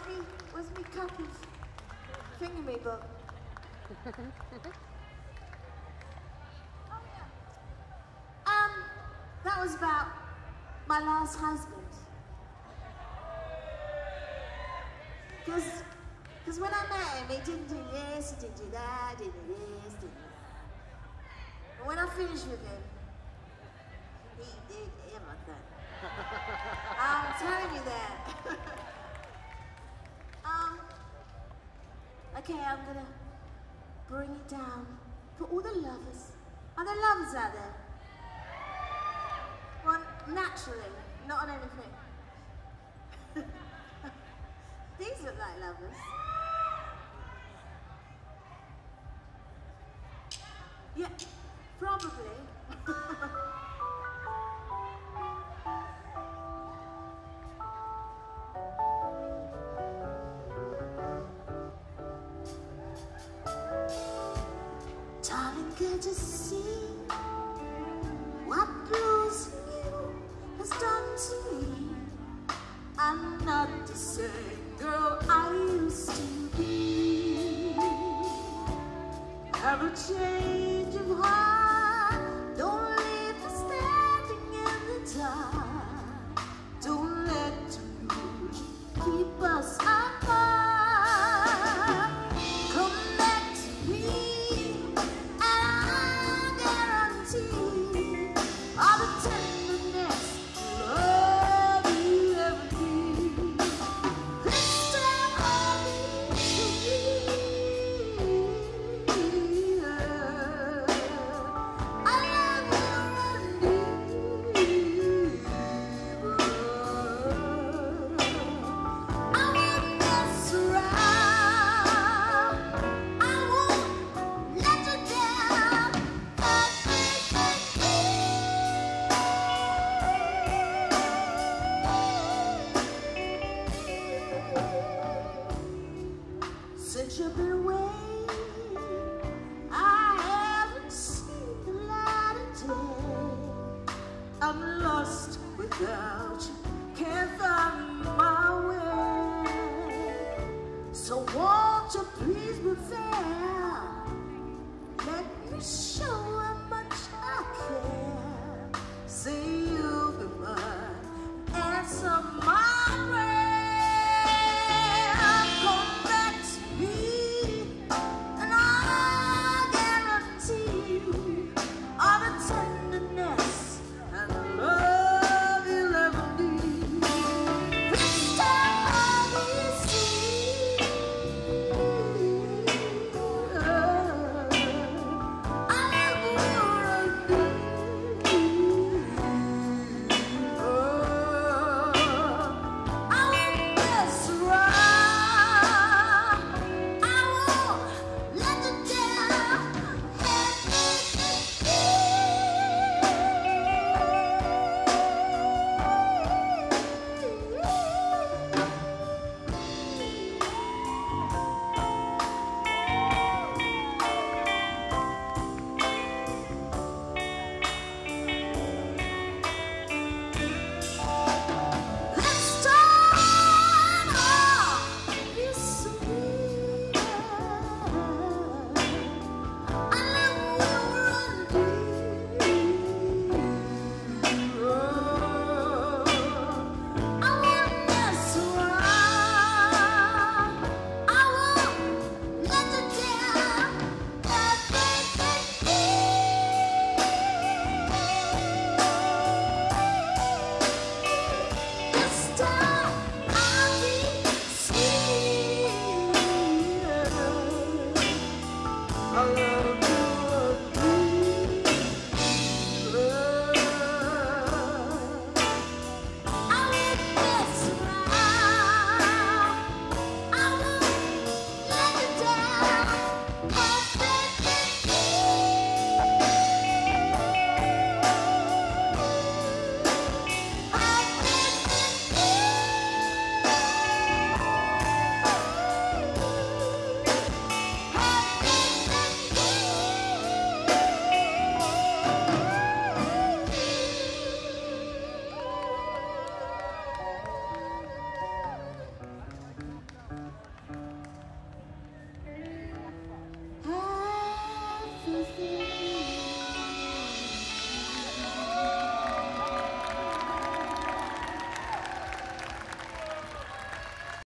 where's me, where's me copy? Finger me book. Um, that was about my last husband. Because because when I met him, he didn't do this, he didn't do that, didn't do this, didn't do that. But when I finished with him, he did everything. I'm telling you that. um, okay, I'm gonna bring it down for all the lovers. Are there lovers out there? Well, naturally, not on anything. These look like lovers. Yeah, probably. You see what losing you has done to me? I'm not the same girl I used to be. Have a change. Such a been way.